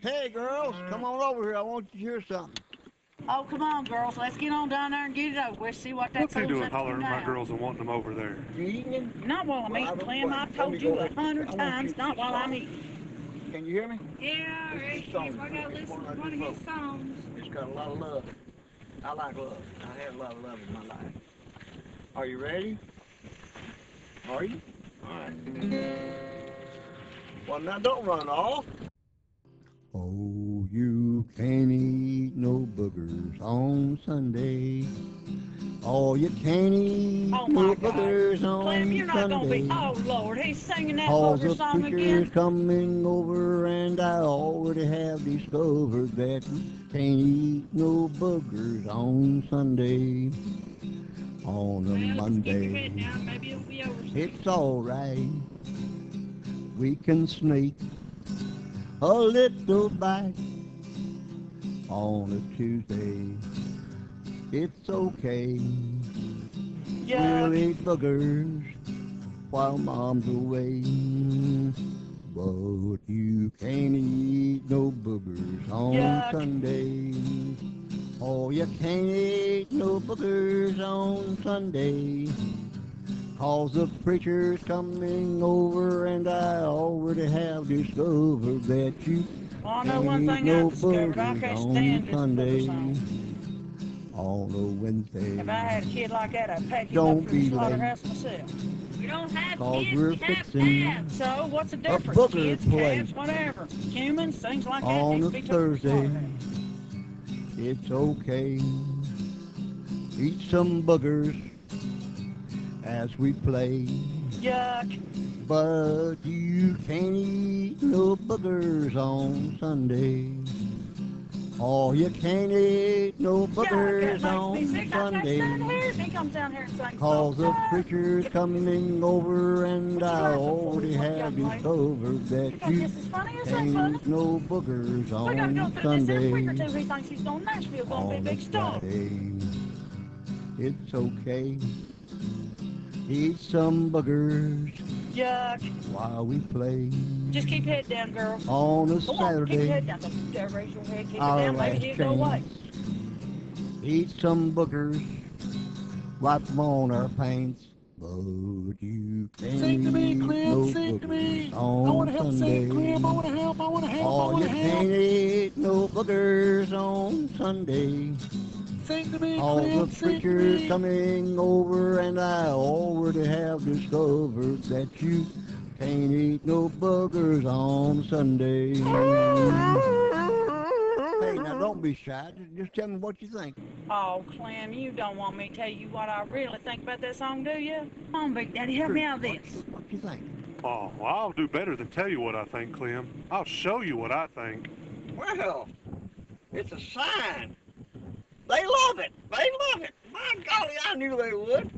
Hey, girls, come on over here. I want you to hear something. Oh, come on, girls. Let's get on down there and get it over with. See what that What's he fool's doing up hollering at my girls and wanting them over there? You eating? Not while I'm Well, eating, don't Clem. I've told you a hundred times, not while I'm eating. Can you hear me? Yeah, This is Rick, song. I gotta listen to I one of do his songs. It's got a lot of love. I like love. I had a lot of love in my life. Are you ready? Are you? All right. Well, now don't run off. Can't eat no boogers on Sunday. Oh, you can't eat Oh, no God. boogers on Clem, you're not gonna Sunday. be. Oh Lord, he's singing that Cause booger song again. coming over and I already have discovered that you can't eat no boogers on Sunday. On a Well, Monday. head maybe it'll be over. It's alright. We can sneak a little bite on a Tuesday. It's okay. Yeah. We'll eat boogers while mom's away. But you can't eat no boogers on Yuck. Sunday. Oh, you can't eat no boogers on Sunday. Cause the preacher's coming over and I already have discovered that you Well, I know one thing no I've discovered. I can't on stand this Sunday. booger song. On a Wednesday. If I had a kid like that, I'd pack him Don't up to be the late. slaughterhouse myself. We don't have Cause kids, we're we have fixing dads. So what's the difference? booger Kids, plate. cats, whatever. Humans, things like that. On a to be took to the Thursday. It's okay. Eat some boogers as we play. Yuck. But you can't eat no boogers on Sunday. Oh, you can't eat no boogers That me on sick. Sunday. here. He comes down here and sings. Cause the preacher's coming over and I already have You that think you this is funny or is that can't no boogers We gotta go on Sunday. this every week or two. He thinks he's going to Nashville, going to be a on a star. Friday. It's okay. Eat some boogers Yuck. while we play. Just keep your head down, girl. On a Go on, keep your Saturday, head down. Don't dare raise your head. Keep it our down. Maybe last he'll go away. Eat some boogers, wipe 'em on our pants. But you can't Sing to me, Clem, no sing to me. I on want to help Sunday. sing, Clem. I want to help. I want to help. I Oh, want you to can't help. eat no boogers on Sunday. Sing to me, All the Sing preachers coming over, and I already have discovered that you can't eat no boogers on Sunday. Hey, now don't be shy. Just, just tell me what you think. Oh, Clem, you don't want me to tell you what I really think about that song, do you? Come on, Big Daddy, help me out with What, this. what you think? Oh, well, I'll do better than tell you what I think, Clem. I'll show you what I think. Well, it's a sign. They love it. They love it. My golly, I knew they would.